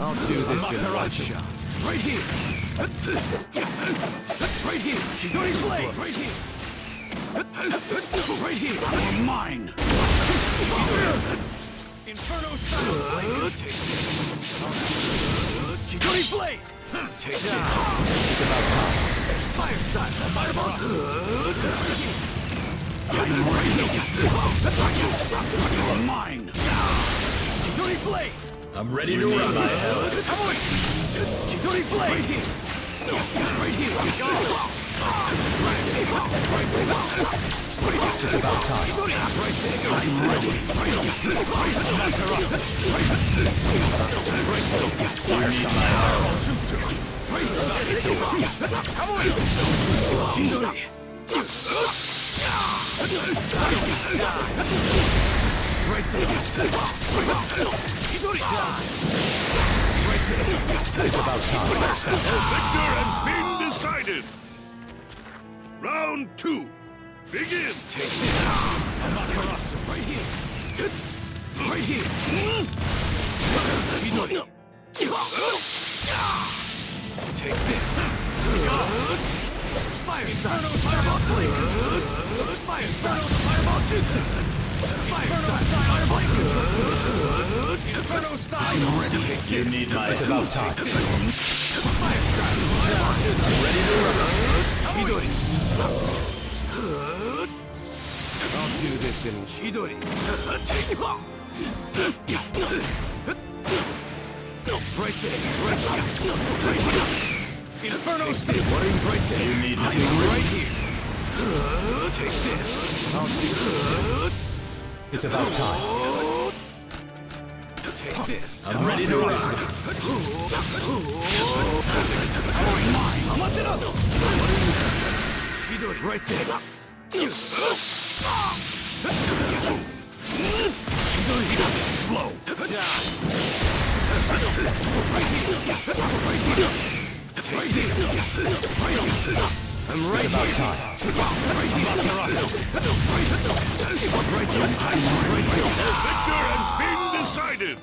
I'll do this in shot. Right here. Right here. Chidori blade. Right here. Right here. You're mine. Inferno style blade. Take this. Chidori blade. Take this. It's about time. Fire style. Fireball. Right here. You're mine. Chidori blade. I'm ready to run my hell. Kamui! Chidori blade! Right here! Right here! Go! It's about time. I'm ready! Chidori! Right there! It's about time. Victor has been decided. Round two. Begin. Take this! Amaterasu! Right here! Right here! Chidori! Take this! Fire style! Fireball flame! Fire style! Fireball jutsu! Fire style! Fireball control! Inferno style! I'm ready! You need my It's about time. Fire style! Jutsu! Ready to run! Chidori! I'll do this in Chidori! Take Right there! Right there! Right here! Inferno steel! Right there! You need my right here! Take this! I'll do It's about time. I'm ready to! Chidori! Right there! Slow! Right here! Right here! I'm right It's about here! time. Victor has been decided.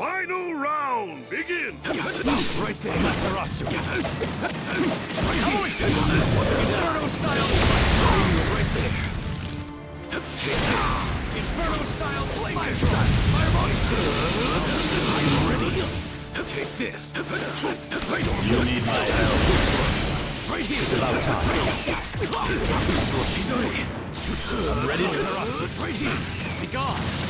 Final round. Begin. Right there! Here! Inferno style! Right there! Take this! Inferno style flame style! Fireball! I'm ready! Take this! You need my help. Right here! It's about time. I'm ready to. Right here! Be gone!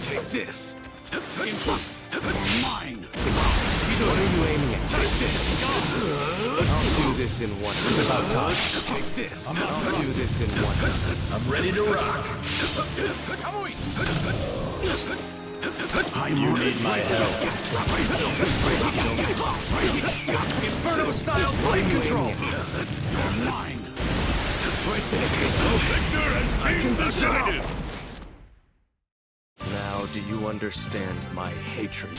Take this! You're mine! What are you aiming at? Take this! I'll do this in one. It's about time. Take this! I'll do this in one. I'm ready to rock. Kamui! You need my help. Inferno style flame control! You're mine! There! Victor has. Now do you understand my hatred?